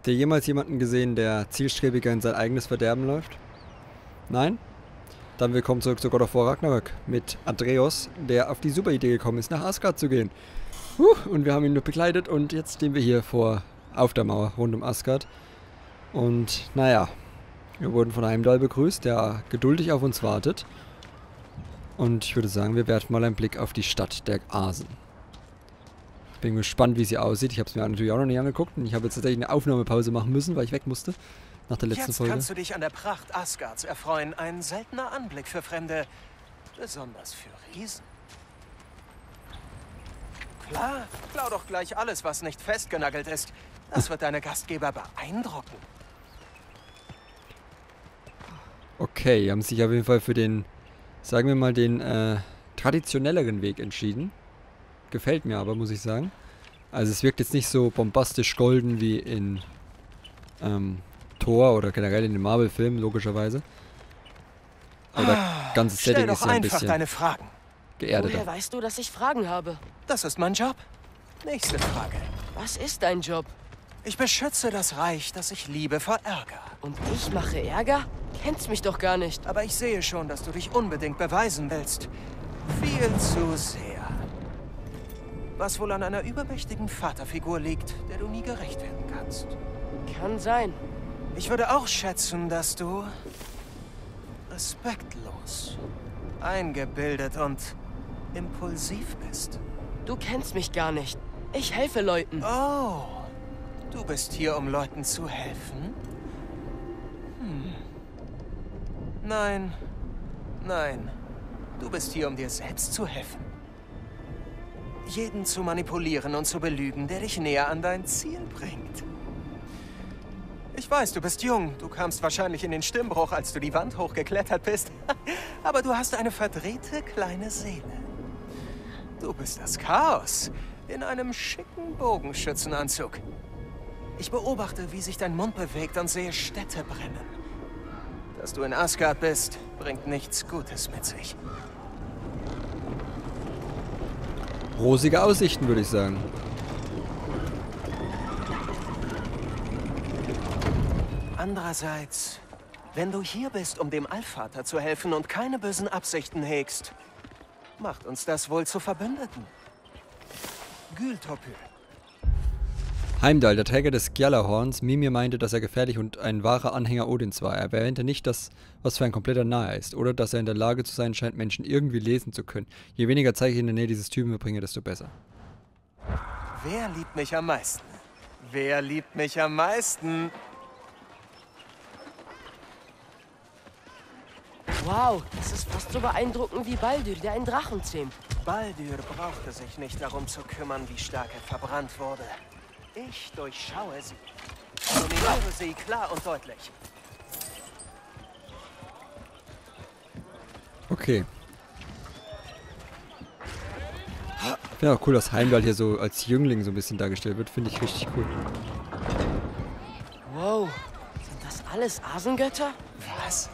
Habt ihr jemals jemanden gesehen, der zielstrebiger in sein eigenes Verderben läuft? Nein? Dann willkommen zurück zu God of War Ragnarök mit Andreas, der auf die super Idee gekommen ist, nach Asgard zu gehen. Huh, und wir haben ihn nur begleitet und jetzt stehen wir hier vor, auf der Mauer rund um Asgard. Und naja, wir wurden von einem Dall begrüßt, der geduldig auf uns wartet. Und ich würde sagen, wir werfen mal einen Blick auf die Stadt der Asen. Ich bin gespannt, wie sie aussieht. Ich habe es mir natürlich auch noch nicht angeguckt. Und ich habe jetzt tatsächlich eine Aufnahmepause machen müssen, weil ich weg musste. Nach der letzten Jetzt Folge. kannst du dich an der Pracht Asgards erfreuen. Ein seltener Anblick für Fremde. Besonders für Riesen. Klar, klau doch gleich alles, was nicht festgenagelt ist. Das wird deine Gastgeber beeindrucken. Okay, haben sich auf jeden Fall für den, sagen wir mal, den äh, traditionelleren Weg entschieden. Gefällt mir aber, muss ich sagen. Also es wirkt jetzt nicht so bombastisch golden wie in ähm, Thor oder generell in den Marvel-Filmen, logischerweise. Aber das ganze Stell Setting ist ja ein bisschen deine Fragen. Woher geerdeter. weißt du, dass ich Fragen habe? Das ist mein Job. Nächste Frage. Was ist dein Job? Ich beschütze das Reich, das ich liebe, vor Ärger. Und ich mache Ärger? Kennst mich doch gar nicht. Aber ich sehe schon, dass du dich unbedingt beweisen willst. Viel zu sehr. Was wohl an einer übermächtigen Vaterfigur liegt, der du nie gerecht werden kannst. Kann sein. Ich würde auch schätzen, dass du respektlos, eingebildet und impulsiv bist. Du kennst mich gar nicht. Ich helfe Leuten. Oh, du bist hier, um Leuten zu helfen? Hm. Nein, nein. Du bist hier, um dir selbst zu helfen. Jeden zu manipulieren und zu belügen, der dich näher an dein Ziel bringt. Ich weiß, du bist jung. Du kamst wahrscheinlich in den Stimmbruch, als du die Wand hochgeklettert bist. Aber du hast eine verdrehte kleine Seele. Du bist das Chaos in einem schicken Bogenschützenanzug. Ich beobachte, wie sich dein Mund bewegt und sehe Städte brennen. Dass du in Asgard bist, bringt nichts Gutes mit sich. Rosige Aussichten, würde ich sagen. Andererseits, wenn du hier bist, um dem Allvater zu helfen und keine bösen Absichten hegst, macht uns das wohl zu Verbündeten. Gültopül. Heimdall, der Träger des Gjallarhorns, Mimir meinte, dass er gefährlich und ein wahrer Anhänger Odins war. Er erwähnte nicht, dass, was für ein kompletter Narr er ist, oder dass er in der Lage zu sein scheint, Menschen irgendwie lesen zu können. Je weniger Zeichen in der Nähe dieses Typen verbringe, desto besser. Wer liebt mich am meisten? Wer liebt mich am meisten? Wow, das ist fast so beeindruckend wie Baldur, der einen Drachen zähmt. Baldur brauchte sich nicht darum zu kümmern, wie stark er verbrannt wurde. Ich durchschaue sie. Dominiere sie klar und deutlich. Okay. Ich finde auch cool, dass Heimdall hier so als Jüngling so ein bisschen dargestellt wird. Finde ich richtig cool. Wow, sind das alles Asengötter? Was?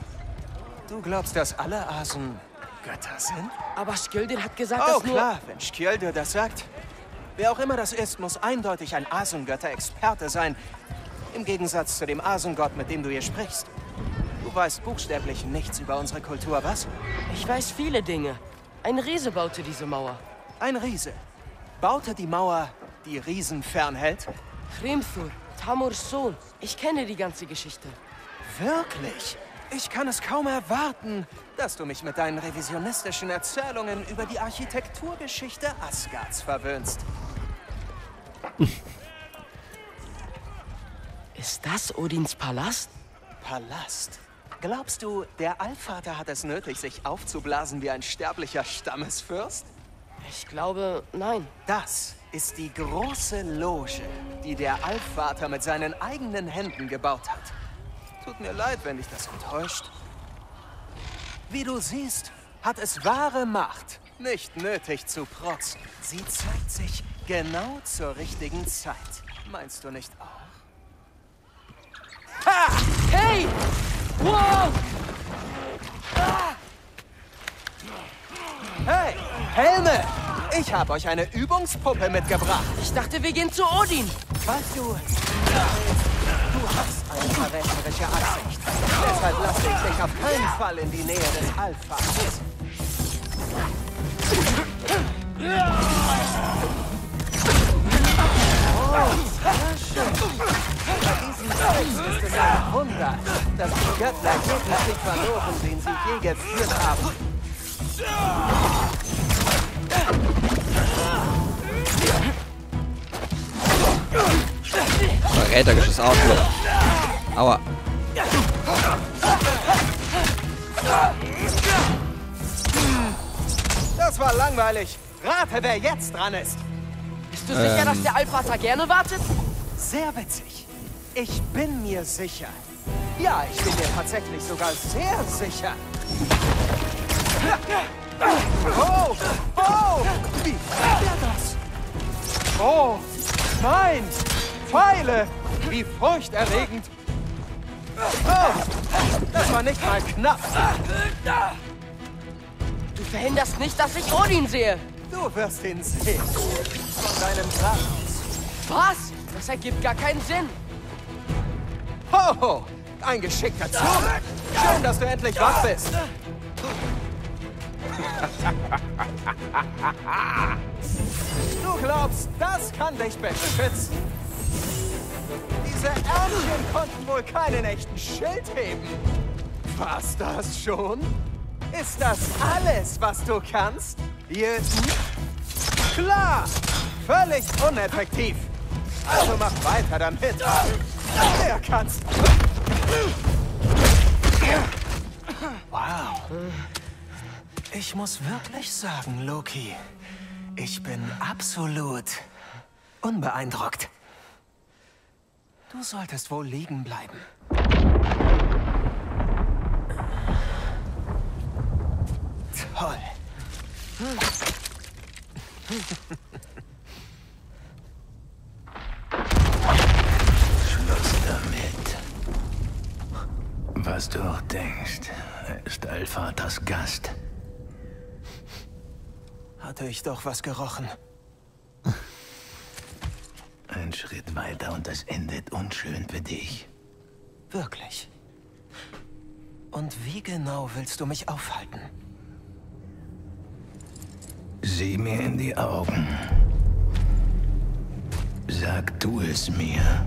Du glaubst, dass alle Asen Götter sind? Aber Skjöldin hat gesagt, Oh, dass nur... klar, wenn Skjöldur das sagt. Wer auch immer das ist, muss eindeutig ein Asengötter-Experte sein. Im Gegensatz zu dem Asengott, mit dem du hier sprichst. Du weißt buchstäblich nichts über unsere Kultur, was? Ich weiß viele Dinge. Ein Riese baute diese Mauer. Ein Riese. Baute die Mauer, die Riesen fernhält? Hrimthur, Tamurs Sohn. Ich kenne die ganze Geschichte. Wirklich? Ich kann es kaum erwarten, dass du mich mit deinen revisionistischen Erzählungen über die Architekturgeschichte Asgards verwöhnst. Ist das Odins Palast? Palast. Glaubst du, der Allvater hat es nötig, sich aufzublasen wie ein sterblicher Stammesfürst? Ich glaube, nein. Das ist die große Loge, die der Allvater mit seinen eigenen Händen gebaut hat. Tut mir leid, wenn dich das enttäuscht. Wie du siehst, hat es wahre Macht, nicht nötig zu protzen. Sie zeigt sich genau zur richtigen Zeit. Meinst du nicht auch? Hey! Wow! Hey, Helme! Ich habe euch eine Übungspuppe mitgebracht. Ich dachte, wir gehen zu Odin. Falls du Du hast eine verräterische Absicht. Deshalb lasse ich dich auf keinen Fall in die Nähe des Alphas. Dass die Götter jeden Krieg verloren, den sie je haben. Verräterisches Arschloch. Aua. Das war langweilig. Rate, wer jetzt dran ist. Bist du sicher, dass der Allvater gerne wartet? Sehr witzig. Ich bin mir sicher. Ja, ich bin mir tatsächlich sogar sehr sicher. Oh, oh, wie macht er das? Oh, nein, Pfeile, wie furchterregend. Oh, das war nicht mal knapp. Du verhinderst nicht, dass ich Odin sehe. Du wirst ihn sehen. Von deinem Grab. Was? Das ergibt gar keinen Sinn. Ho, ein geschickter Zug. Schön, dass du endlich wach bist. Du glaubst, das kann dich beschützen? Diese Ärmchen konnten wohl keinen echten Schild heben. War's das schon? Ist das alles, was du kannst? Jöten? Klar! Völlig uneffektiv. Also mach weiter damit. Der kannst. Wow. Ich muss wirklich sagen, Loki, ich bin absolut unbeeindruckt. Du solltest wohl liegen bleiben. Toll. Schluss damit. Was du auch denkst, er ist Allvaters Gast. Hatte ich doch was gerochen. Ein Schritt weiter und es endet unschön für dich. Wirklich. Und wie genau willst du mich aufhalten? Sieh mir in die Augen. Sag du es mir.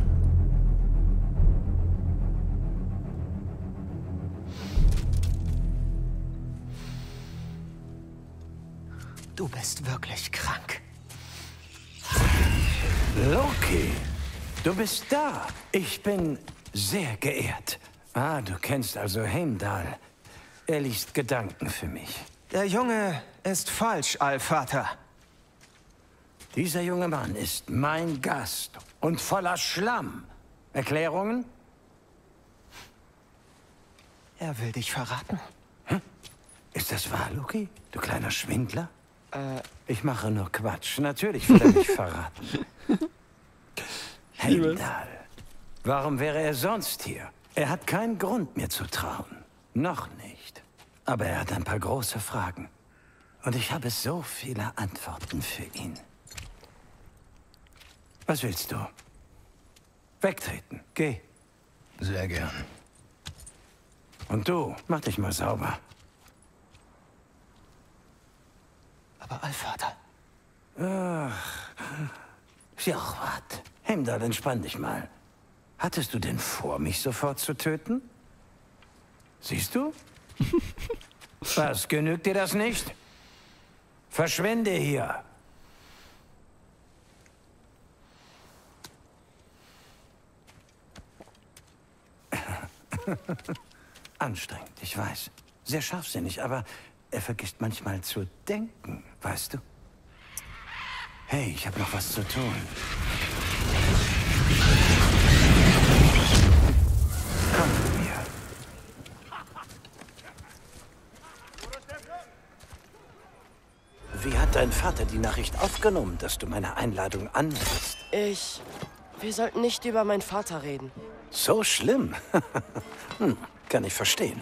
Du bist wirklich krank. Loki, du bist da. Ich bin sehr geehrt. Ah, du kennst also Heimdall. Er liest Gedanken für mich. Der Junge ist falsch, Allvater. Dieser junge Mann ist mein Gast und voller Schlamm. Erklärungen? Er will dich verraten. Ist das wahr, Loki? Du kleiner Schwindler? Äh, ich mache nur Quatsch. Natürlich will er mich verraten. Heimdall. Warum wäre er sonst hier? Er hat keinen Grund, mir zu trauen. Noch nicht. Aber er hat ein paar große Fragen. Und ich habe so viele Antworten für ihn. Was willst du? Wegtreten. Geh. Sehr gern. Und du, mach dich mal sauber. Aber Allvater, Sjachwart. Heimdall, entspann dich mal. Hattest du denn vor, mich sofort zu töten? Siehst du? Was, genügt dir das nicht? Verschwinde hier. Anstrengend, ich weiß. Sehr scharfsinnig, aber er vergisst manchmal zu denken, weißt du? Hey, ich habe noch was zu tun. Komm mit mir. Wie hat dein Vater die Nachricht aufgenommen, dass du meine Einladung annimmst? Ich. Wir sollten nicht über meinen Vater reden. So schlimm? hm, kann ich verstehen.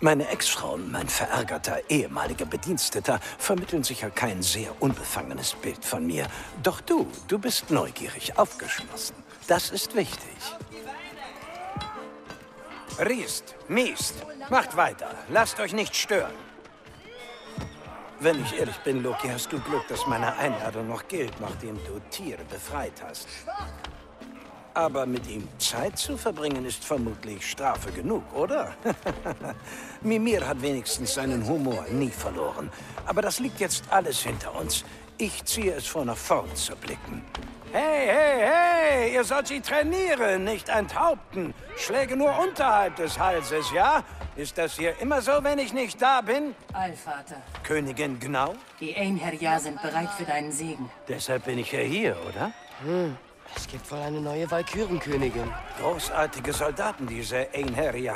Meine Ex-Frau und mein verärgerter ehemaliger Bediensteter vermitteln sicher kein sehr unbefangenes Bild von mir. Doch du, du bist neugierig, aufgeschlossen. Das ist wichtig. Riest, Miest, macht weiter. Lasst euch nicht stören. Wenn ich ehrlich bin, Loki, hast du Glück, dass meine Einladung noch gilt, nachdem du Tiere befreit hast. Aber mit ihm Zeit zu verbringen, ist vermutlich Strafe genug, oder? Mimir hat wenigstens seinen Humor nie verloren. Aber das liegt jetzt alles hinter uns. Ich ziehe es vor, nach vorn zu blicken. Hey, hey, hey! Ihr sollt sie trainieren, nicht enthaupten. Schläge nur unterhalb des Halses, ja? Ist das hier immer so, wenn ich nicht da bin? Allvater, Königin Gnau? die Einherjar sind bereit für deinen Segen. Deshalb bin ich ja hier, oder? Es gibt wohl eine neue Walkürenkönigin. Großartige Soldaten, diese Einherja.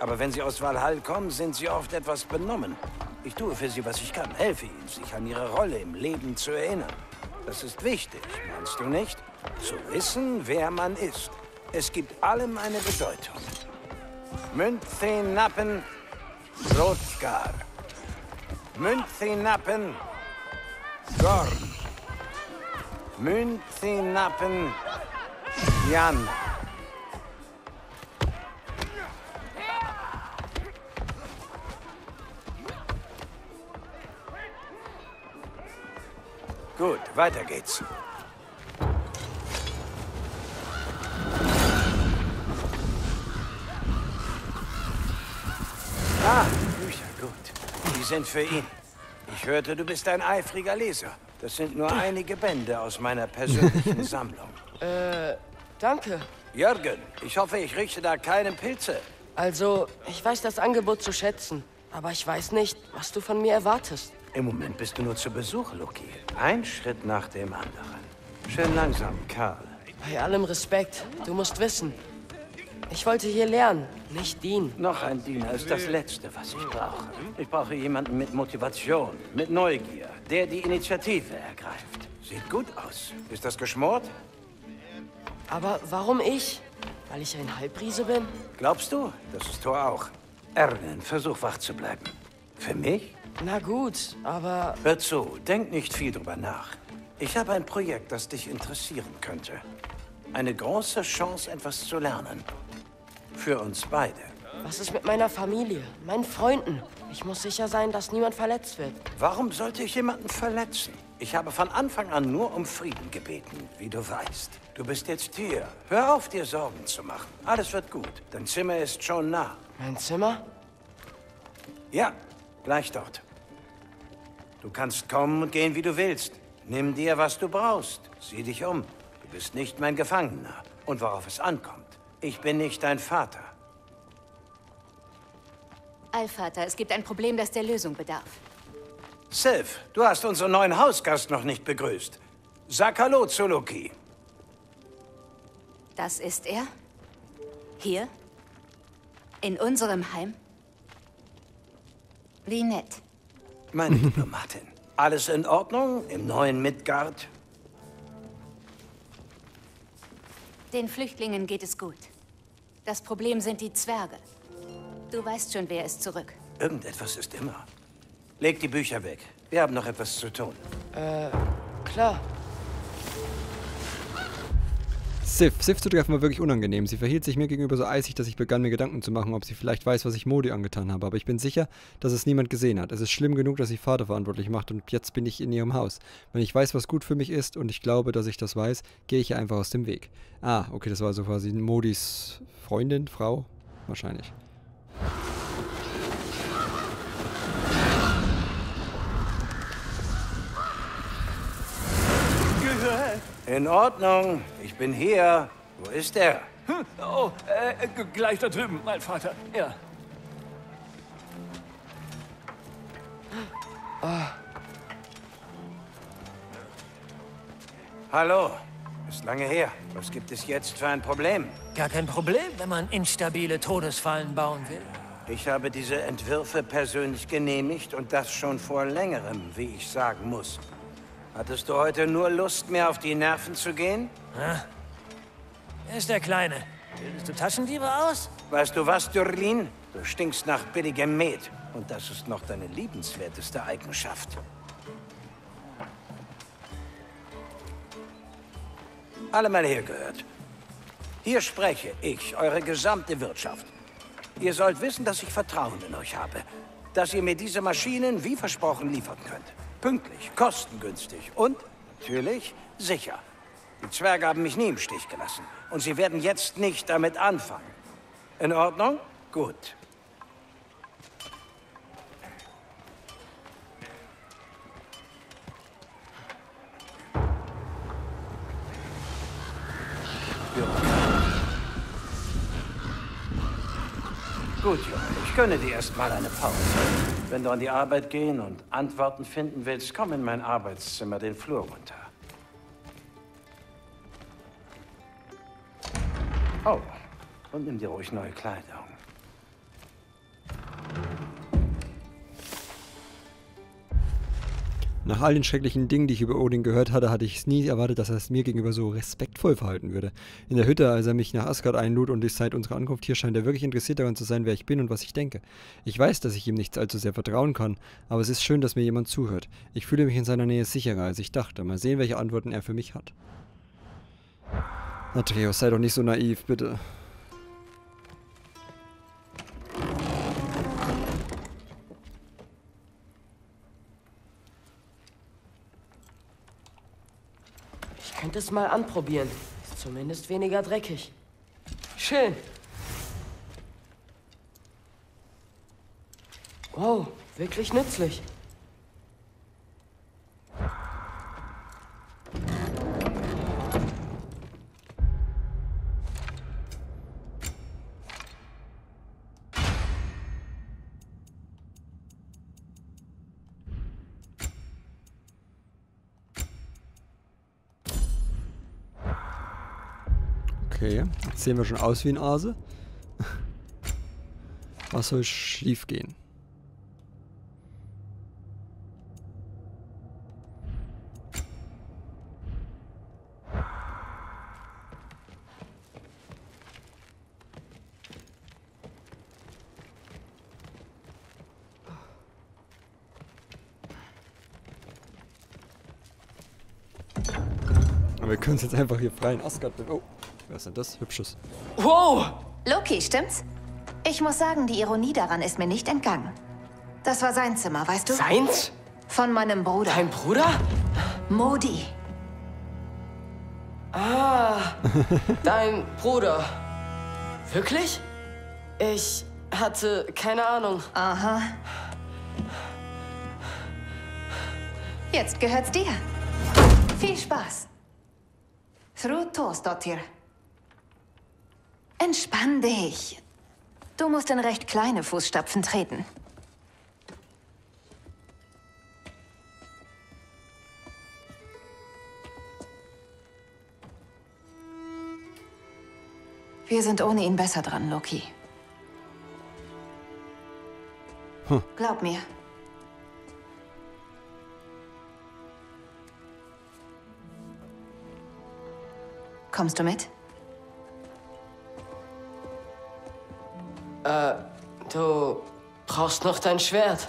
Aber wenn sie aus Valhall kommen, sind sie oft etwas benommen. Ich tue für sie, was ich kann. Helfe ihnen, sich an ihre Rolle im Leben zu erinnern. Das ist wichtig, meinst du nicht? Zu wissen, wer man ist. Es gibt allem eine Bedeutung. Münthinappen, Rotkar. Münthinappen, Gorn. Münthinappen, Jan. Weiter geht's. Ah, Bücher, gut. Die sind für ihn. Ich hörte, du bist ein eifriger Leser. Das sind nur einige Bände aus meiner persönlichen Sammlung. Danke. Jürgen, ich hoffe, ich richte da keine Pilze. Also, ich weiß das Angebot zu schätzen. Aber ich weiß nicht, was du von mir erwartest. Im Moment bist du nur zu Besuch, Loki. Ein Schritt nach dem anderen. Schön langsam, Karl. Bei allem Respekt, du musst wissen. Ich wollte hier lernen, nicht dienen. Noch ein Diener ist das Letzte, was ich brauche. Ich brauche jemanden mit Motivation, mit Neugier, der die Initiative ergreift. Sieht gut aus. Ist das geschmort? Aber warum ich? Weil ich ein Halbriese bin? Glaubst du? Das ist Thor auch. Erlen, versuch wach zu bleiben. Für mich? Na gut, aber Hör zu, denk nicht viel drüber nach. Ich habe ein Projekt, das dich interessieren könnte. Eine große Chance, etwas zu lernen. Für uns beide. was ist mit meiner Familie, meinen Freunden? Ich muss sicher sein, dass niemand verletzt wird. Warum sollte ich jemanden verletzen? Ich habe von Anfang an nur um Frieden gebeten, wie du weißt. Du bist jetzt hier. Hör auf, dir Sorgen zu machen. Alles wird gut. Dein Zimmer ist schon nah. Mein Zimmer? Ja, gleich dort. Du kannst kommen und gehen, wie du willst. Nimm dir, was du brauchst. Sieh dich um. Du bist nicht mein Gefangener. Und worauf es ankommt, ich bin nicht dein Vater. Allvater, es gibt ein Problem, das der Lösung bedarf. Sylph, du hast unseren neuen Hausgast noch nicht begrüßt. Sag Hallo zu Loki. Das ist er? Hier? In unserem Heim? Wie nett. Meine Diplomatin. Alles in Ordnung im neuen Midgard? Den Flüchtlingen geht es gut. Das Problem sind die Zwerge. Du weißt schon, wer ist zurück. Irgendetwas ist immer. Leg die Bücher weg. Wir haben noch etwas zu tun. Klar. Sif. Sif zu treffen war wirklich unangenehm. Sie verhielt sich mir gegenüber so eisig, dass ich begann, mir Gedanken zu machen, ob sie vielleicht weiß, was ich Modi angetan habe. Aber ich bin sicher, dass es niemand gesehen hat. Es ist schlimm genug, dass sie Vater verantwortlich macht und jetzt bin ich in ihrem Haus. Wenn ich weiß, was gut für mich ist und ich glaube, dass ich das weiß, gehe ich ihr einfach aus dem Weg. Ah, okay, das war so quasi Modis Freundin, Frau? Wahrscheinlich. In Ordnung. Ich bin hier. Wo ist er? Oh, äh, gleich da drüben, mein Vater. Ja. Hallo. Ist lange her. Was gibt es jetzt für ein Problem? Gar kein Problem, wenn man instabile Todesfallen bauen will. Ich habe diese Entwürfe persönlich genehmigt und das schon vor längerem, wie ich sagen muss. Hattest du heute nur Lust, mir auf die Nerven zu gehen? Wer ist der Kleine? Bildest du Taschendiebe aus? Weißt du was, Dürlin? Du stinkst nach billigem Met. Und das ist noch deine liebenswerteste Eigenschaft. Alle mal hergehört. Hier spreche ich, eure gesamte Wirtschaft. Ihr sollt wissen, dass ich Vertrauen in euch habe. Dass ihr mir diese Maschinen wie versprochen liefern könnt. Pünktlich, kostengünstig und natürlich sicher. Die Zwerge haben mich nie im Stich gelassen. Und sie werden jetzt nicht damit anfangen. In Ordnung? Gut. Gut, Junge, ich gönne dir erst mal eine Pause. Wenn du an die Arbeit gehen und Antworten finden willst, komm in mein Arbeitszimmer den Flur runter. Oh, und nimm dir ruhig neue Kleidung. Nach all den schrecklichen Dingen, die ich über Odin gehört hatte, hatte ich es nie erwartet, dass er es mir gegenüber so respektvoll verhalten würde. In der Hütte, als er mich nach Asgard einlud und seit unserer Ankunft hier scheint er wirklich interessiert daran zu sein, wer ich bin und was ich denke. Ich weiß, dass ich ihm nicht allzu sehr vertrauen kann, aber es ist schön, dass mir jemand zuhört. Ich fühle mich in seiner Nähe sicherer, als ich dachte. Mal sehen, welche Antworten er für mich hat. Atreus, sei doch nicht so naiv, bitte. Könnte es mal anprobieren. Ist zumindest weniger dreckig. Schön. Wow, wirklich nützlich. Okay, jetzt sehen wir schon aus wie ein Ase. Was soll schief gehen? Aber wir können uns jetzt einfach hier frei in Asgard... Oh, wer ist denn das? Hübsches. Wow! Loki, stimmt's? Ich muss sagen, die Ironie daran ist mir nicht entgangen. Das war sein Zimmer, weißt du? Seins? Von meinem Bruder. Dein Bruder? Modi. Ah, dein Bruder. Wirklich? Ich hatte keine Ahnung. Aha. Jetzt gehört's dir. Viel Spaß. Fru Toastdottir. Entspann dich. Du musst in recht kleine Fußstapfen treten. Wir sind ohne ihn besser dran, Loki. Glaub mir. Kommst du mit? Du brauchst noch dein Schwert.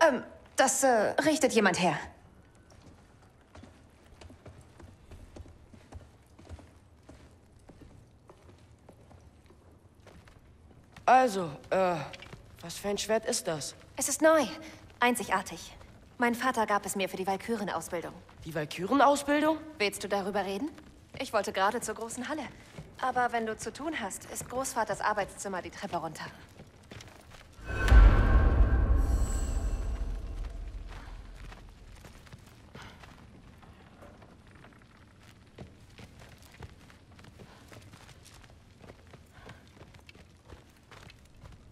Ähm, das äh, richtet jemand her. Also, äh, was für ein Schwert ist das? Es ist neu, einzigartig. Mein Vater gab es mir für die Walküren-Ausbildung. Die Walkürenausbildung? Willst du darüber reden? Ich wollte gerade zur großen Halle. Aber wenn du zu tun hast, ist Großvaters Arbeitszimmer die Treppe runter.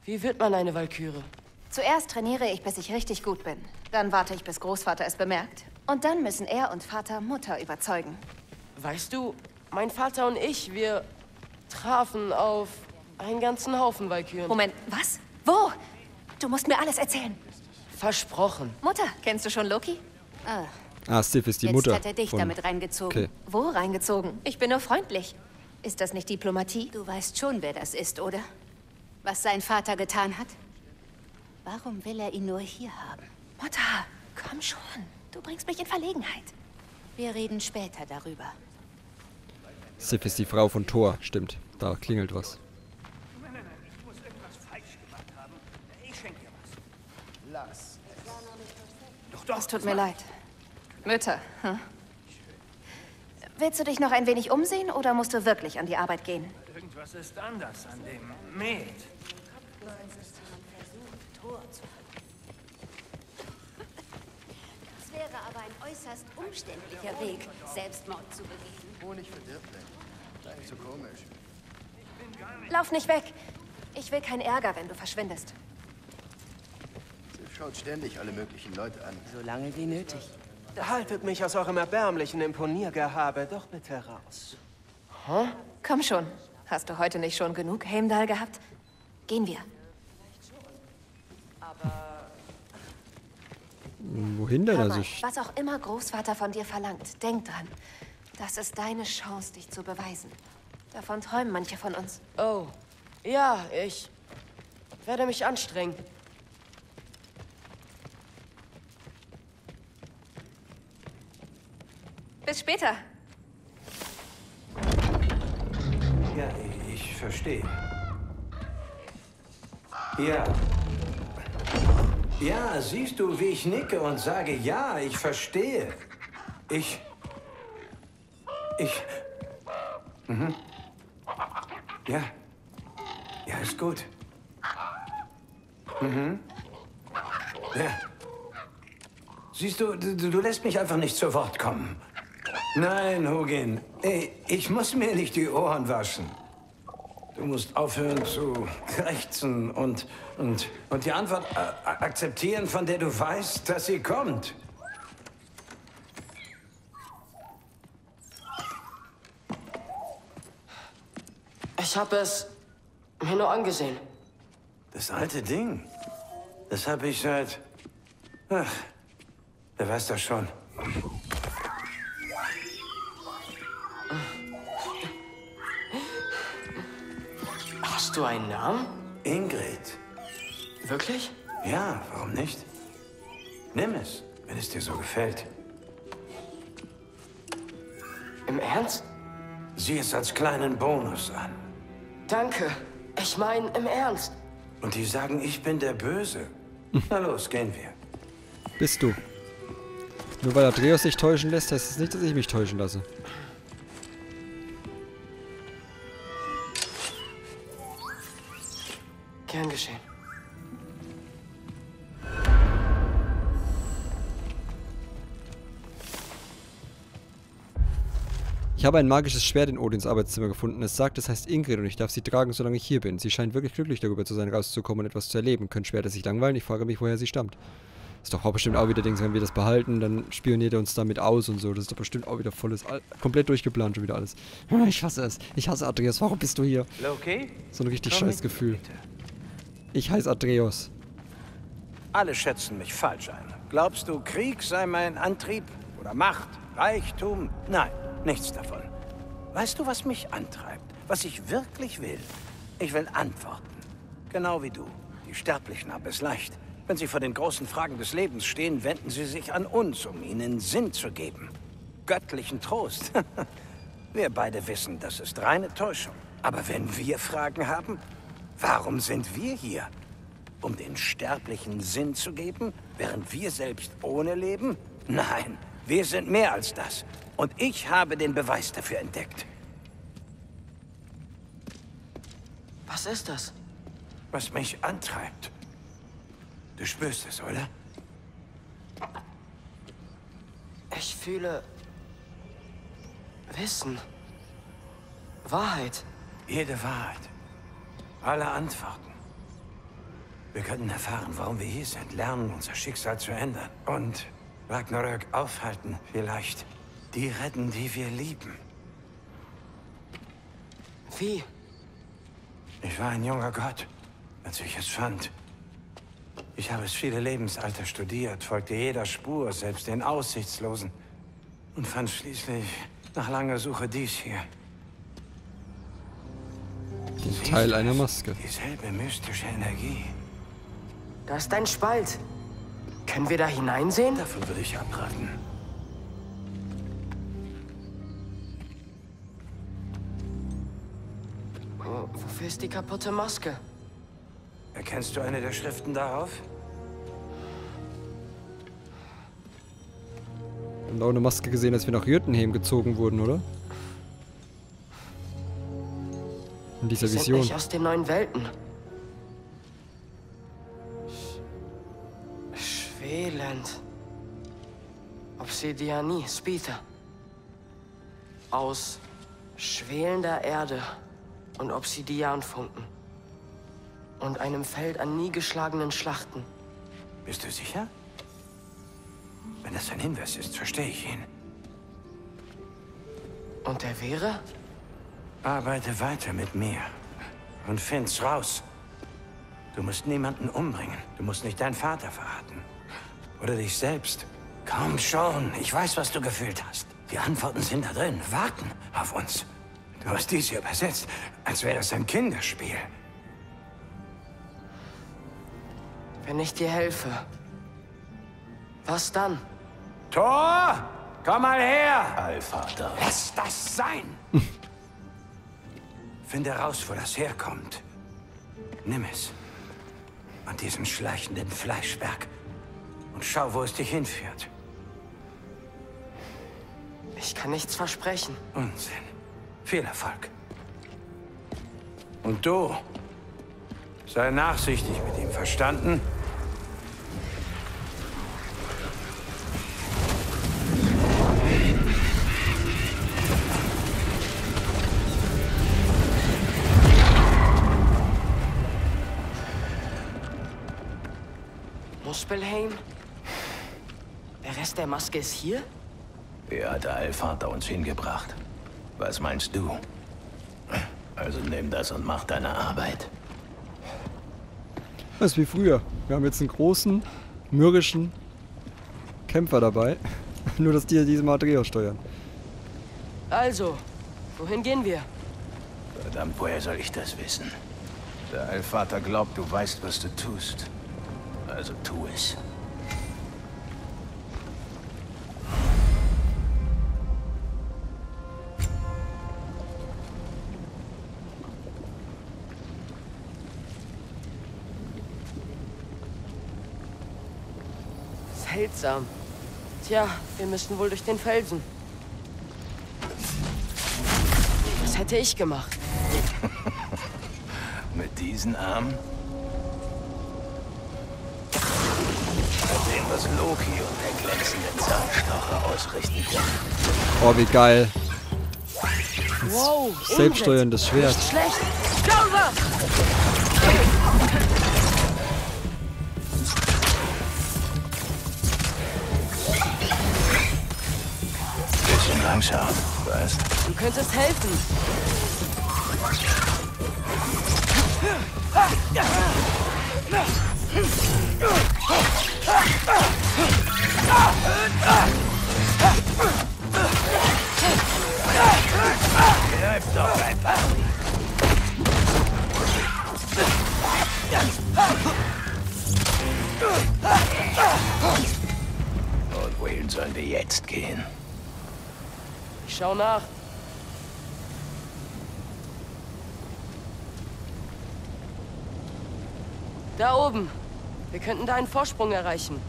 Wie wird man eine Walküre? Zuerst trainiere ich, bis ich richtig gut bin. Dann warte ich, bis Großvater es bemerkt. Und dann müssen er und Vater Mutter überzeugen. Weißt du, mein Vater und ich, wir trafen auf einen ganzen Haufen Walküren. Moment, was? Wo? Du musst mir alles erzählen. Versprochen. Mutter, kennst du schon Loki? Ah, Ah, Sif ist die jetzt Mutter. hat er dich von- damit reingezogen. Okay. Wo reingezogen? Ich bin nur freundlich. Ist das nicht Diplomatie? Du weißt schon, wer das ist, oder? Was sein Vater getan hat? Warum will er ihn nur hier haben? Mutter, komm schon. Du bringst mich in Verlegenheit. Wir reden später darüber. Sif ist die Frau von Thor, stimmt. Da klingelt was. Es tut mir leid. Mütter, hm? Willst du dich noch ein wenig umsehen oder musst du wirklich an die Arbeit gehen? Irgendwas ist anders an dem Met. Das wäre aber ein äußerst umständlicher Weg, Selbstmord zu begehen. Honig verdirbt nicht. Sei nicht so komisch. Lauf nicht weg. Ich will keinen Ärger, wenn du verschwindest. Sie schaut ständig alle möglichen Leute an. So lange wie nötig. Haltet mich aus eurem erbärmlichen Imponiergehabe doch bitte raus. Komm schon. Hast du heute nicht schon genug Heimdall gehabt? Gehen wir. Wohin denn Hör also? mal, Ich, was auch immer Großvater von dir verlangt, denk dran. Das ist deine Chance, dich zu beweisen. Davon träumen manche von uns. Oh, ja, ich werde mich anstrengen. Bis später. Ja, ich, ich verstehe. Ja. Ja, siehst du, wie ich nicke und sage, ja, ich verstehe. Ich. Ich. Mhm. Ja. Ja, ist gut. Mhm. Ja. Siehst du, du, du lässt mich einfach nicht zu Wort kommen. Nein, Hugin. Ich muss mir nicht die Ohren waschen. Du musst aufhören zu krächzen und, und, und die Antwort äh, akzeptieren, von der du weißt, dass sie kommt. Ich habe es mir nur angesehen. Das alte Ding. Das habe ich seit. Ach, wer weiß das schon. Hast du einen Namen? Ingrid. Wirklich? Ja, warum nicht? Nimm es, wenn es dir so gefällt. Im Ernst? Sieh es als kleinen Bonus an. Danke. Ich meine, im Ernst. Und die sagen, ich bin der Böse. Na los, gehen wir. bist du. Nur weil Atreus sich täuschen lässt, heißt es nicht, dass ich mich täuschen lasse. Gern geschehen. Ich habe ein magisches Schwert in Odins Arbeitszimmer gefunden. Es sagt, es heißt Ingrid und ich darf sie tragen, solange ich hier bin. Sie scheint wirklich glücklich darüber zu sein, rauszukommen und etwas zu erleben. Können Schwerter sich langweilen? Ich frage mich, woher sie stammt. Ist doch auch bestimmt auch wieder Dings, wenn wir das behalten, dann spioniert er uns damit aus und so. Das ist doch bestimmt auch wieder volles, Al komplett durchgeplant schon wieder alles. Ich hasse es. Ich hasse Atreus. Warum bist du hier? Loki? So ein richtig Komm scheiß mit, Gefühl. bitte. Ich heiße Atreus. Alle schätzen mich falsch ein. Glaubst du, Krieg sei mein Antrieb? Oder Macht? Reichtum? Nein, nichts davon. Weißt du, was mich antreibt? Was ich wirklich will? Ich will Antworten. Genau wie du. Die Sterblichen haben es leicht. Wenn sie vor den großen Fragen des Lebens stehen, wenden sie sich an uns, um ihnen Sinn zu geben. Göttlichen Trost. wir beide wissen, das ist reine Täuschung. Aber wenn wir Fragen haben, warum sind wir hier? Um den Sterblichen Sinn zu geben, während wir selbst ohne leben? Nein, wir sind mehr als das. Und ich habe den Beweis dafür entdeckt. Was ist das? Was mich antreibt. Du spürst es, oder? Ich fühle... Wissen. Wahrheit. Jede Wahrheit. Alle Antworten. Wir könnten erfahren, warum wir hier sind, lernen, unser Schicksal zu ändern. Und Ragnarök aufhalten, vielleicht. Die retten, die wir lieben. Wie? Ich war ein junger Gott, als ich es fand. Ich habe es viele Lebensalter studiert, folgte jeder Spur, selbst den Aussichtslosen. Und fand schließlich nach langer Suche dies hier. Den Teil einer Maske. Dieselbe mystische Energie. Da ist ein Spalt. Können wir da hineinsehen? Davon würde ich abraten. Wo, wofür ist die kaputte Maske? Erkennst du eine der Schriften darauf? Wir haben auch eine Maske gesehen, als wir nach Jürtenheim gezogen wurden, oder? In dieser Die sind Vision. nicht aus den neuen Welten. Sch Schwelend. Obsidiani, Spitha. Aus schwelender Erde und Obsidianfunken. Und einem Feld an nie geschlagenen Schlachten. Bist du sicher? Wenn das ein Hinweis ist, verstehe ich ihn. Und der wäre? Arbeite weiter mit mir. Und find's raus. Du musst niemanden umbringen. Du musst nicht deinen Vater verraten. Oder dich selbst. Komm schon. Ich weiß, was du gefühlt hast. Die Antworten sind da drin. Warten auf uns. Du hast dies hier übersetzt, als wäre das ein Kinderspiel. Wenn ich dir helfe. Was dann? Thor! Komm mal her! Allvater. Lass das sein! Finde raus, wo das herkommt. Nimm es. An diesen schleichenden Fleischberg. Und schau, wo es dich hinführt. Ich kann nichts versprechen. Unsinn. Viel Erfolg. Und du? Sei nachsichtig mit ihm, verstanden? Muspelheim? Der Rest der Maske ist hier? Wer hat der Allvater uns hingebracht? Was meinst du? Also nimm das und mach deine Arbeit. Das ist wie früher. Wir haben jetzt einen großen, mürrischen Kämpfer dabei. Nur, dass die diesmal Dreher steuern. Also, wohin gehen wir? Verdammt, woher soll ich das wissen? Der Allvater glaubt, du weißt, was du tust. Also tu es. Seltsam. Tja, wir müssen wohl durch den Felsen. Was hätte ich gemacht? Mit diesen Armen? Was Loki und der glänzende Zahnstocher ausrichten können. Oh, wie geil. Wow, Selbststeuerndes Schwert. Nicht schlecht. Sauber! Bisschen langsam, weißt Du könntest helfen. Und wohin sollen wir jetzt gehen? Ich schau nach. Da oben. Wir könnten da einen Vorsprung erreichen.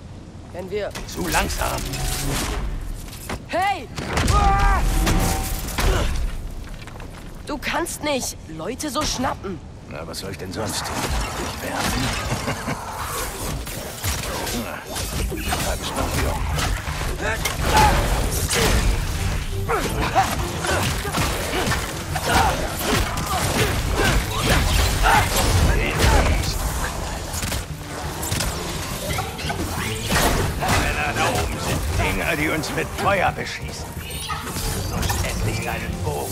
Wenn wir... Zu langsam. Hey! Du kannst nicht Leute so schnappen. Na, was soll ich denn sonst tun? beschießen. Und endlich deinen Bogen.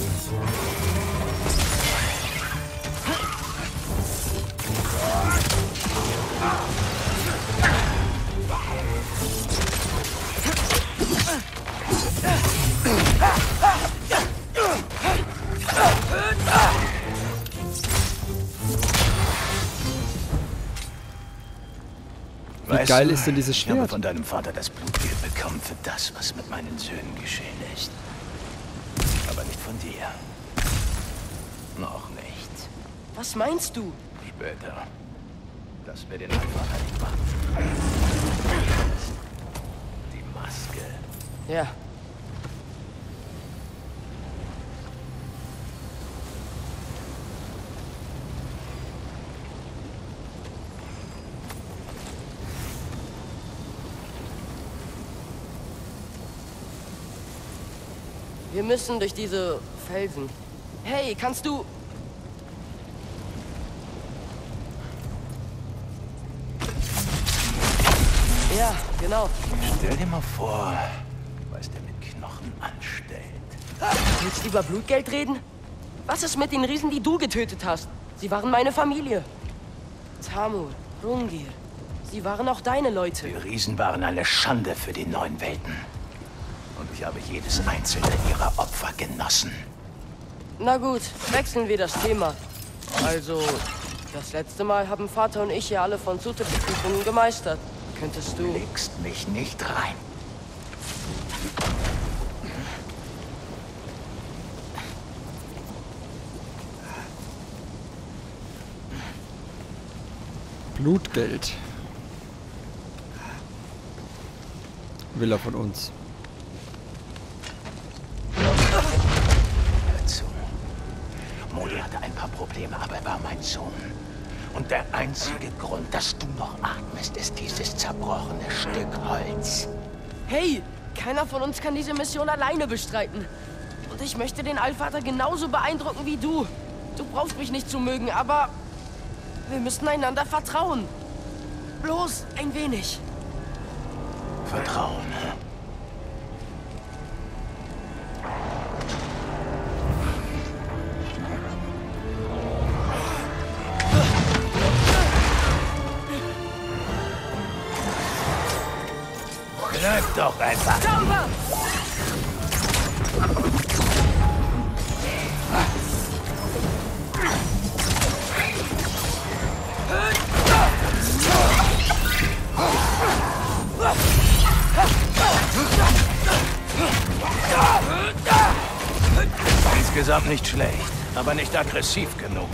Wie geil ist denn dieses Schwert? Ich habe von deinem Vater das das, was mit meinen Söhnen geschehen ist. Aber nicht von dir. Noch nicht. Was meinst du? Später. Lass mir den Alpha fertig machen. Die Maske. Ja. Wir müssen durch diese Felsen. Hey, kannst du... Ja, genau. Stell dir mal vor, was der mit Knochen anstellt. Willst du über Blutgeld reden? Was ist mit den Riesen, die du getötet hast? Sie waren meine Familie. Tamur, Rungir. Sie waren auch deine Leute. Die Riesen waren eine Schande für die neuen Welten. Und ich habe jedes einzelne ihrer Opfer genossen. Na gut, wechseln wir das Thema. Also, das letzte Mal haben Vater und ich ja alle von Sute-Prüfungen gemeistert. Könntest du... Legst mich nicht rein. Blutgeld. Will er von uns. Modi hatte ein paar Probleme, aber er war mein Sohn. Und der einzige Grund, dass du noch atmest, ist dieses zerbrochene Stück Holz. Hey, keiner von uns kann diese Mission alleine bestreiten. Und ich möchte den Allvater genauso beeindrucken wie du. Du brauchst mich nicht zu mögen, aber wir müssen einander vertrauen. Bloß ein wenig. Vertrauen. Bleib einfach. Insgesamt nicht schlecht, aber nicht aggressiv genug.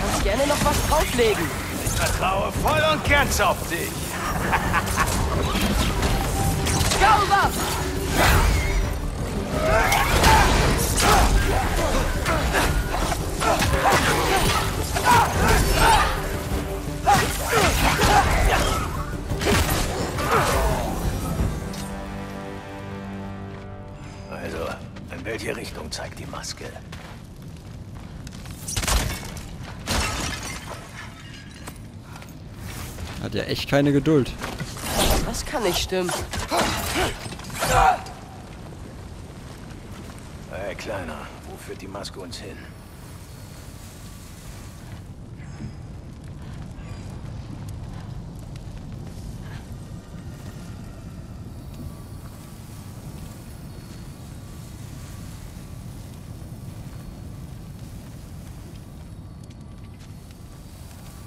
Kannst gerne noch was drauflegen. Ich vertraue voll und ganz auf dich. Sauber! Also, in welche Richtung zeigt die Maske? Hat ja echt keine Geduld. Das kann nicht stimmen. Hey, Kleiner, wo führt die Maske uns hin?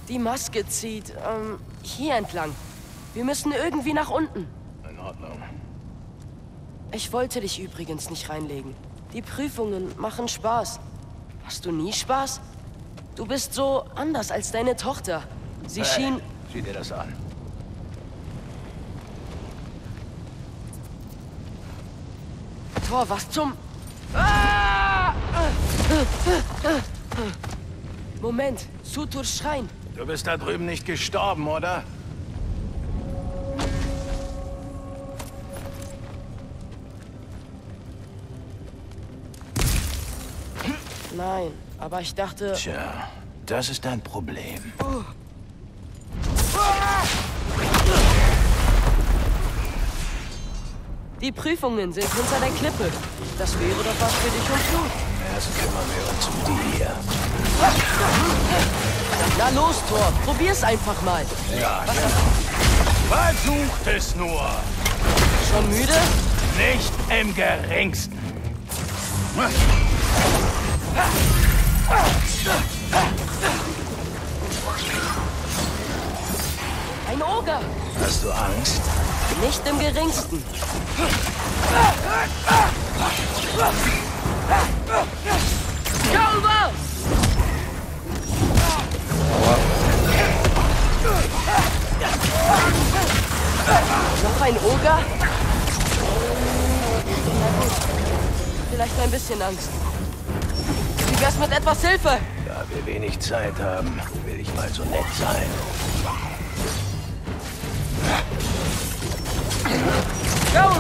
Die Maske zieht, ähm, hier entlang. Wir müssen irgendwie nach unten. In Ordnung. Ich wollte dich übrigens nicht reinlegen. Die Prüfungen machen Spaß. Hast du nie Spaß? Du bist so anders als deine Tochter. Sie Hey, schien... Sieh dir das an. Tor, was zum... Ah! Moment, Suturs Schrein. Du bist da drüben nicht gestorben, oder? Nein, aber ich dachte... Tja, das ist dein Problem. Die Prüfungen sind hinter der Klippe. Das wäre doch was für dich und Flut. Erst kümmern wir uns um die hier. Na los, Thor, probier's einfach mal. Ja, Versucht es nur. Schon müde? Nicht im geringsten. Ein Oger! Hast du Angst? Nicht im geringsten. Noch ein Oger? Na gut. Vielleicht ein bisschen Angst. Wär's mit etwas Hilfe? Da wir wenig Zeit haben, will ich mal so nett sein. Der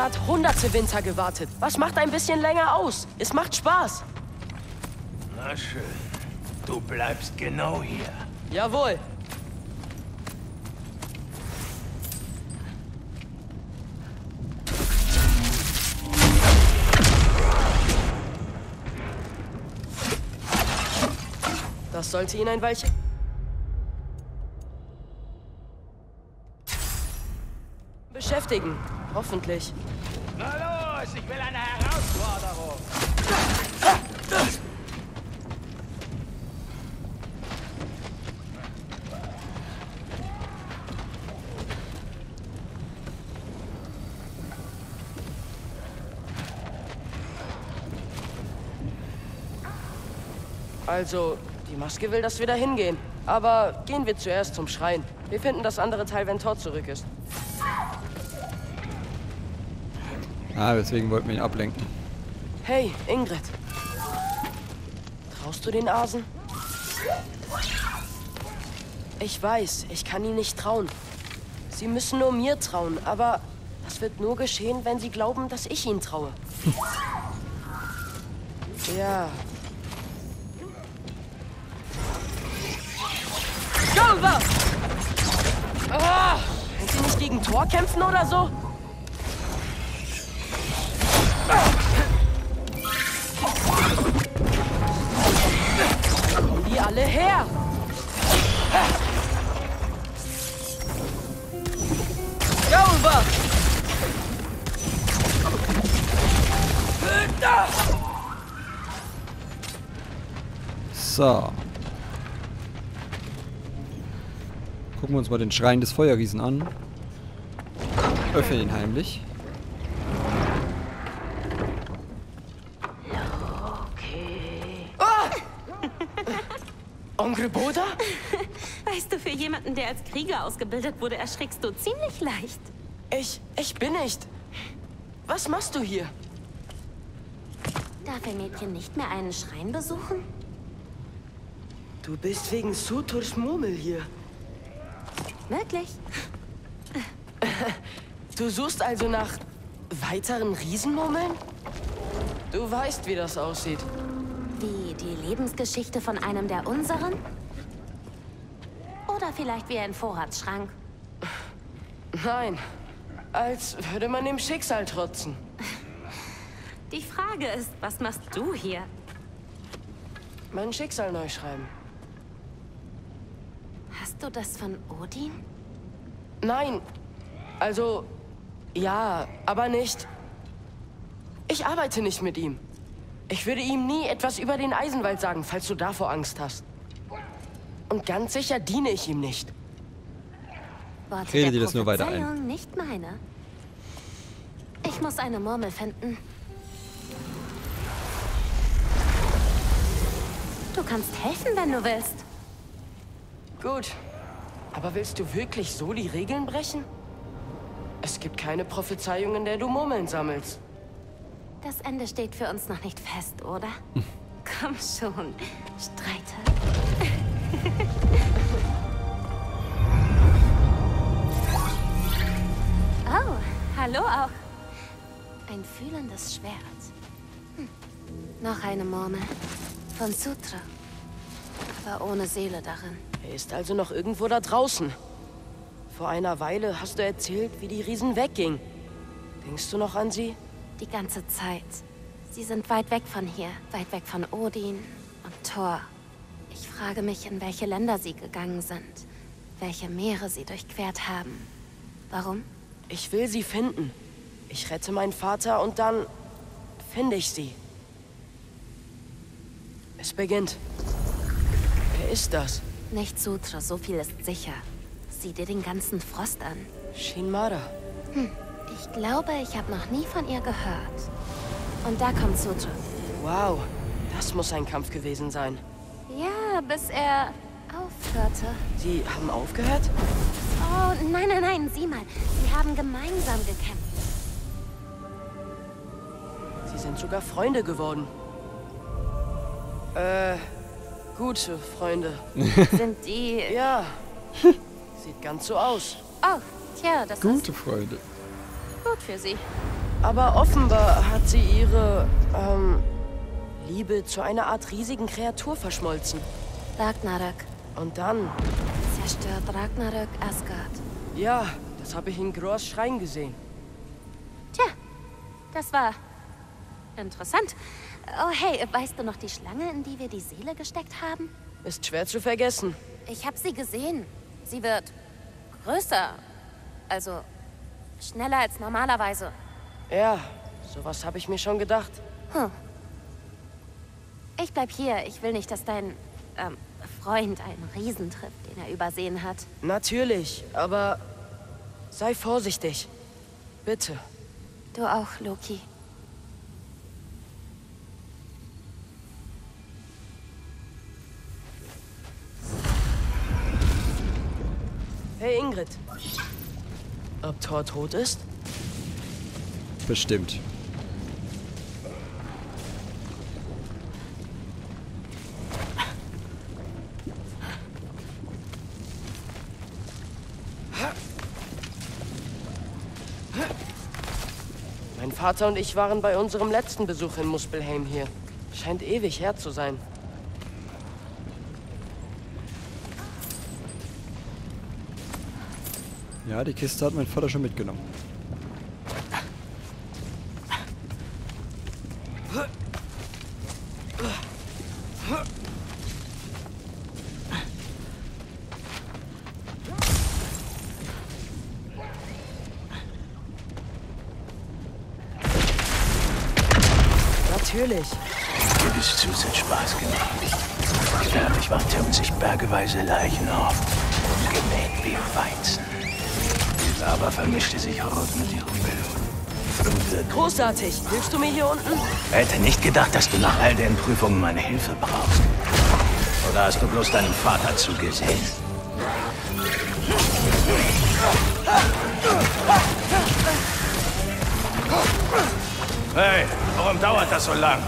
Hat hunderte Winter gewartet. Was macht ein bisschen länger aus? Es macht Spaß. Na schön. Du bleibst genau hier. Jawohl. Das sollte ihn ein Weilchen... beschäftigen. Hoffentlich. Na los, ich will eine Herausforderung. Also, die Maske will, dass wir da hingehen. Aber gehen wir zuerst zum Schrein. Wir finden das andere Teil, wenn Todd zurück ist. Ah, deswegen wollten wir ihn ablenken. Hey, Ingrid. Traust du den Asen? Ich weiß, ich kann ihnen nicht trauen. Sie müssen nur mir trauen, aber das wird nur geschehen, wenn sie glauben, dass ich ihnen traue. ja. Silver! Ah, können Sie nicht gegen Tor kämpfen oder so? Her? So. Gucken wir uns mal den Schrein des Feuerriesen an. Öffnen ihn heimlich. Onkel Boda? Weißt du, für jemanden, der als Krieger ausgebildet wurde, erschrickst du ziemlich leicht. Ich, ich bin nicht. Was machst du hier? Darf ein Mädchen nicht mehr einen Schrein besuchen? Du bist wegen Suturs Murmel hier. Wirklich? Du suchst also nach weiteren Riesenmurmeln? Du weißt, wie das aussieht. Wie die Lebensgeschichte von einem der unseren? Oder vielleicht wie ein Vorratsschrank? Nein, als würde man dem Schicksal trotzen. Die Frage ist, was machst du hier? Mein Schicksal neu schreiben. Hast du das von Odin? Nein, also ja, aber nicht. Ich arbeite nicht mit ihm. Ich würde ihm nie etwas über den Eisenwald sagen, falls du davor Angst hast. Und ganz sicher diene ich ihm nicht. Worte Rede dir das nur weiter ein. Nicht meine. Ich muss eine Murmel finden. Du kannst helfen, wenn du willst. Gut. Aber willst du wirklich so die Regeln brechen? Es gibt keine Prophezeiung, in der du Murmeln sammelst. Das Ende steht für uns noch nicht fest, oder? Komm schon, Streiter. oh, hallo auch. Ein fühlendes Schwert. Hm. Noch eine Murmel. Von Sutra. Aber ohne Seele darin. Er ist also noch irgendwo da draußen. Vor einer Weile hast du erzählt, wie die Riesen weggingen. Denkst du noch an sie? Die ganze Zeit. Sie sind weit weg von hier. Weit weg von Odin und Thor. Ich frage mich, in welche Länder sie gegangen sind. Welche Meere sie durchquert haben. Warum? Ich will sie finden. Ich rette meinen Vater und dann finde ich sie. Es beginnt. Wer ist das? Nicht Sutra, so viel ist sicher. Sieh dir den ganzen Frost an. Shinmara. Hm. Ich glaube, ich habe noch nie von ihr gehört. Und da kommt Sutra. Wow, das muss ein Kampf gewesen sein. Ja, bis er aufhörte. Sie haben aufgehört? Oh, nein, nein, nein, sieh mal. Sie haben gemeinsam gekämpft. Sie sind sogar Freunde geworden. Äh, gute Freunde. sind die... Ja, sieht ganz so aus. Oh, tja, das Gute ist Freunde. Gut für sie. Aber offenbar hat sie ihre, ähm, Liebe zu einer Art riesigen Kreatur verschmolzen. Ragnarök. Und dann, Zerstört Ragnarök Asgard. ja, das habe ich in Gros Schrein gesehen. Tja, das war interessant. Oh, hey, weißt du noch die Schlange, in die wir die Seele gesteckt haben? Ist schwer zu vergessen. Ich habe sie gesehen. Sie wird größer. Also schneller als normalerweise. Ja, sowas habe ich mir schon gedacht. Hm. Ich bleib hier. Ich will nicht, dass dein ähm, Freund einen Riesen trifft, den er übersehen hat. Natürlich, aber sei vorsichtig. Bitte. Du auch, Loki. Hey Ingrid. Ob Thor tot ist? Bestimmt. Mein Vater und ich waren bei unserem letzten Besuch in Muspelheim hier. Scheint ewig her zu sein. Ja, die Kiste hat mein Vater schon mitgenommen. Natürlich. Jedes Zusatz Spaß gemacht. Fertig wandten sich bergeweise Leichen auf, gemäht wie Weizen. Lava vermischte sich rot mit. Flut Großartig. Hilfst du mir hier unten? Hätte nicht gedacht, dass du nach all den Prüfungen meine Hilfe brauchst. Oder hast du bloß deinem Vater zugesehen? Hey, warum dauert das so lang?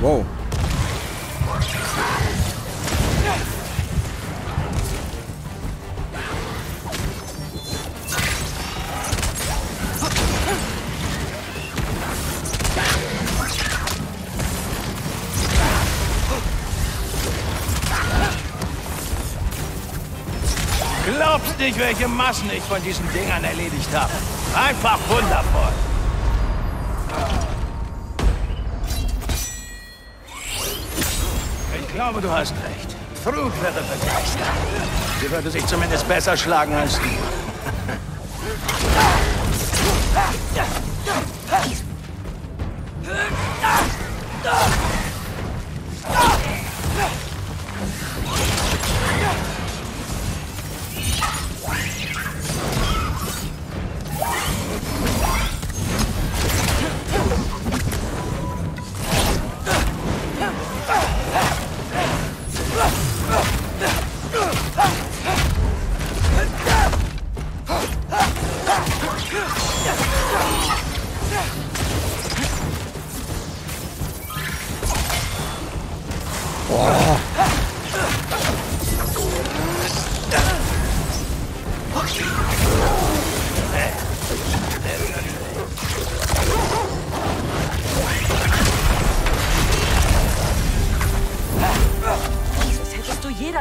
Wow. Glaubst nicht, welche Massen ich von diesen Dingern erledigt habe. Einfach wundervoll. Glaube, du hast recht. Thrud wäre begeistert. Sie würde sich zumindest besser schlagen als du.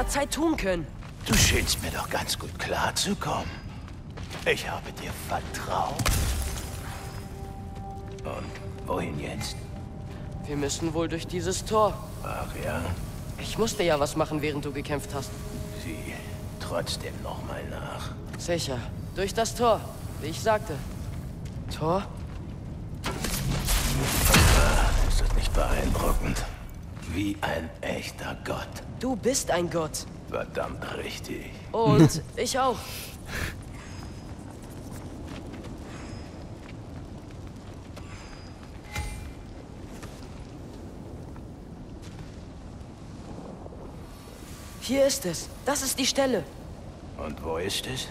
Jederzeit tun können. Du schienst mir doch ganz gut klarzukommen. Ich habe dir vertraut. Und wohin jetzt? Wir müssen wohl durch dieses Tor. Ach ja, Ich musste ja was machen, während du gekämpft hast. sieh trotzdem noch mal nach. Sicher. Durch das Tor, wie ich sagte. Tor? Ist das nicht beeindruckend? Wie ein echter Gott. Du bist ein Gott. Verdammt richtig. Und ich auch. Hier ist es. Das ist die Stelle. Und wo ist es?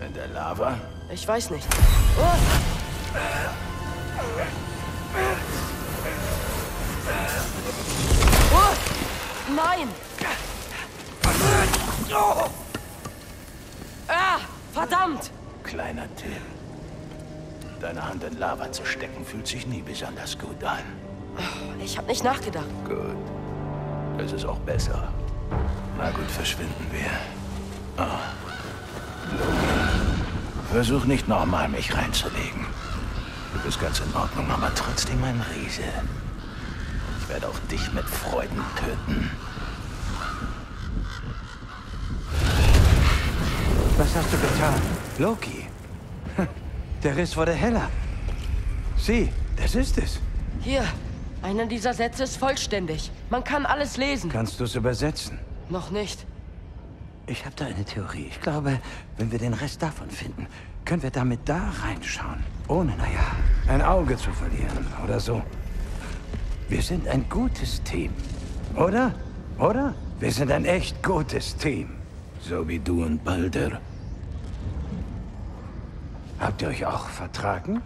In der Lava? Ich weiß nicht. Oh! Oh! Nein! Ah! Verdammt! Kleiner Tim. Deine Hand in Lava zu stecken fühlt sich nie besonders gut an. Ich habe nicht nachgedacht. Gut. Das ist auch besser. Na gut, verschwinden wir. Logan, versuch nicht nochmal mich reinzulegen. Du bist ganz in Ordnung, aber trotzdem ein Riese. Ich werde auch dich mit Freuden töten. Was hast du getan? Loki. Der Riss wurde heller. Sieh, das ist es. Hier, einer dieser Sätze ist vollständig. Man kann alles lesen. Kannst du es übersetzen? Noch nicht. Ich habe da eine Theorie. Ich glaube, wenn wir den Rest davon finden, können wir damit da reinschauen. Ohne, naja, ein Auge zu verlieren oder so. Wir sind ein gutes Team. Oder? Oder? Wir sind ein echt gutes Team. So wie du und Balder. Habt ihr euch auch vertragen?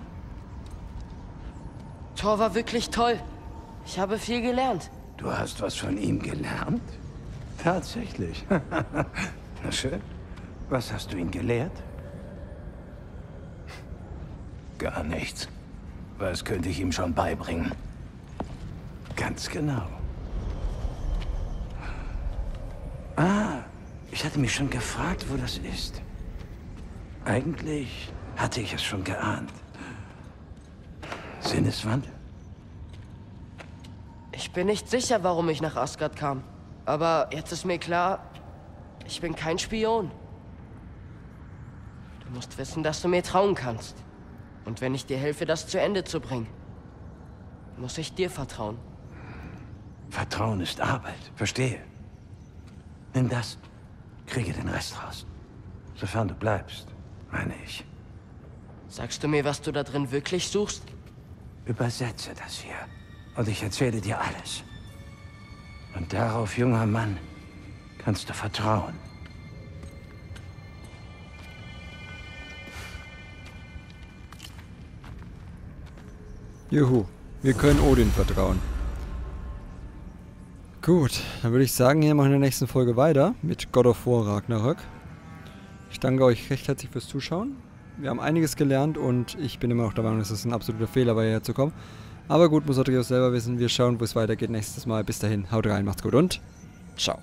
Thor war wirklich toll. Ich habe viel gelernt. Du hast was von ihm gelernt? Tatsächlich. Na schön. Was hast du ihn gelehrt? Gar nichts. Was könnte ich ihm schon beibringen? Ganz genau. Ah, ich hatte mich schon gefragt, wo das ist. Eigentlich hatte ich es schon geahnt. Sinneswandel? Ich bin nicht sicher, warum ich nach Asgard kam. Aber jetzt ist mir klar, ich bin kein Spion. Du musst wissen, dass du mir trauen kannst. Und wenn ich dir helfe, das zu Ende zu bringen, muss ich dir vertrauen. Vertrauen ist Arbeit. Verstehe. Nimm das. Kriege den Rest raus. Sofern du bleibst, meine ich. Sagst du mir, was du da drin wirklich suchst? Übersetze das hier. Und ich erzähle dir alles. Und darauf, junger Mann, kannst du vertrauen. Juhu, wir können Odin vertrauen. Gut, dann würde ich sagen, hier machen wir in der nächsten Folge weiter mit God of War Ragnarök. Ich danke euch recht herzlich fürs Zuschauen. Wir haben einiges gelernt und ich bin immer noch der Meinung, dass es ein absoluter Fehler war, hierher zu kommen. Aber gut, muss Atreus selber wissen. Wir schauen, wo es weitergeht nächstes Mal. Bis dahin, haut rein, macht's gut und ciao.